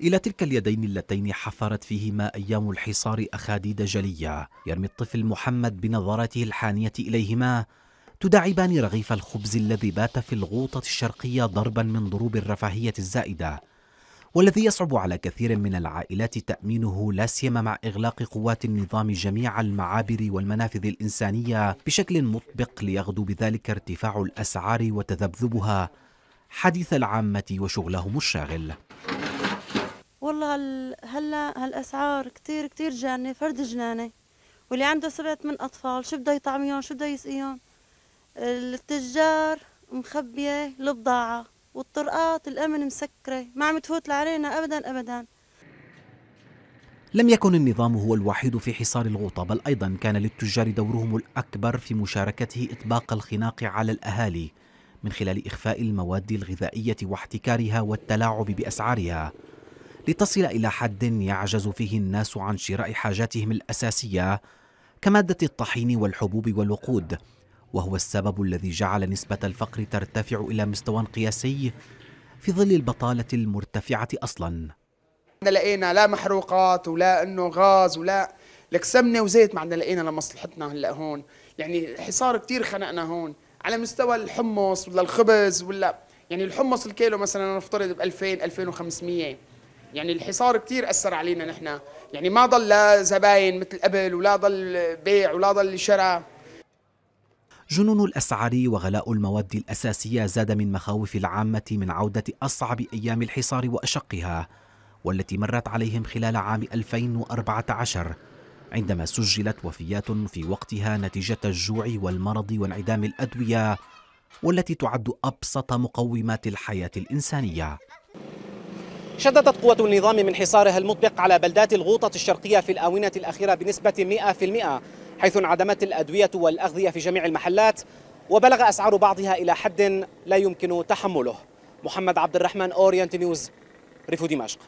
إلى تلك اليدين اللتين حفرت فيهما أيام الحصار أخاديد جلية يرمي الطفل محمد بنظرته الحانية إليهما تداعبان رغيف الخبز الذي بات في الغوطة الشرقية ضربا من ضروب الرفاهية الزائدة والذي يصعب على كثير من العائلات تأمينه لا سيما مع إغلاق قوات النظام جميع المعابر والمنافذ الإنسانية بشكل مطبق ليغدو بذلك ارتفاع الأسعار وتذبذبها حديث العامة وشغلهم الشاغل. والله هلا هالأسعار كثير كثير جانه فرد جنانة. واللي عنده سبعة من أطفال شو بده يطعميهم؟ شو بده يسقيهم؟ التجار مخبية البضاعه والطرقات الأمن مسكرة ما عم تفوت علينا ابدا ابدا. لم يكن النظام هو الوحيد في حصار الغوطة بل أيضا كان للتجار دورهم الأكبر في مشاركته إطباق الخناق على الأهالي من خلال إخفاء المواد الغذائية واحتكارها والتلاعب بأسعارها. لتصل إلى حد يعجز فيه الناس عن شراء حاجاتهم الأساسية كمادة الطحين والحبوب والوقود وهو السبب الذي جعل نسبة الفقر ترتفع إلى مستوى قياسي في ظل البطالة المرتفعة أصلا. لقينا لا محروقات ولا إنه غاز ولا لك سمنة وزيت ما عندنا لقينا لمصلحتنا هلأ هون. يعني الحصار كثير خنقنا هون. على مستوى الحمص ولا الخبز ولا يعني الحمص الكيلو مثلا نفترض ب 2000 2500 يعني الحصار كثير أثر علينا نحن. يعني ما ضل لا زباين مثل قبل ولا ضل بيع ولا ضل شراء. جنون الأسعار وغلاء المواد الأساسية زاد من مخاوف العامة من عودة أصعب أيام الحصار وأشقها والتي مرت عليهم خلال عام 2014 عندما سجلت وفيات في وقتها نتيجة الجوع والمرض وانعدام الأدوية والتي تعد أبسط مقومات الحياة الإنسانية. شددت قوة النظام من حصارها المطبق على بلدات الغوطة الشرقية في الآونة الأخيرة بنسبة 100% حيث انعدمت الأدوية والأغذية في جميع المحلات وبلغ أسعار بعضها إلى حد لا يمكن تحمله. محمد عبد الرحمن أورينت نيوز ريفو دمشق.